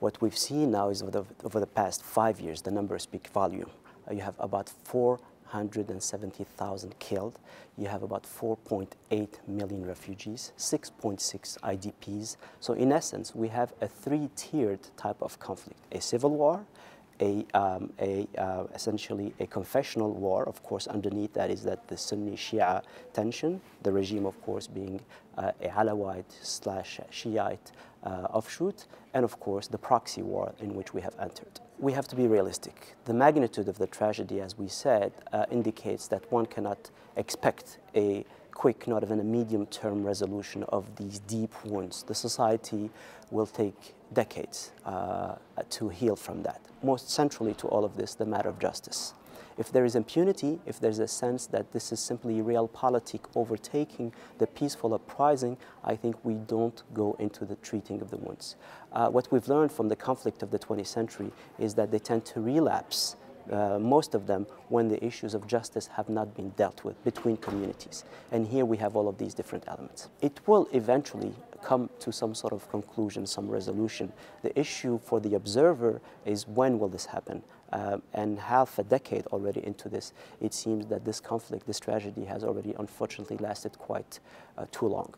What we've seen now is over the, over the past five years, the numbers speak volume. Uh, you have about 470,000 killed. You have about 4.8 million refugees, 6.6 IDPs. So in essence, we have a three-tiered type of conflict, a civil war, a, um, a uh, essentially a confessional war. Of course, underneath that is that the Sunni-Shia tension, the regime, of course, being uh, a Alawite slash Shiite uh, offshoot, and of course, the proxy war in which we have entered. We have to be realistic. The magnitude of the tragedy, as we said, uh, indicates that one cannot expect a quick, not even a medium-term resolution of these deep wounds. The society will take decades uh, to heal from that. Most centrally to all of this, the matter of justice. If there is impunity, if there's a sense that this is simply realpolitik overtaking the peaceful uprising, I think we don't go into the treating of the wounds. Uh, what we've learned from the conflict of the 20th century is that they tend to relapse uh, most of them when the issues of justice have not been dealt with between communities. And here we have all of these different elements. It will eventually come to some sort of conclusion, some resolution. The issue for the observer is when will this happen? Uh, and half a decade already into this, it seems that this conflict, this tragedy has already unfortunately lasted quite uh, too long.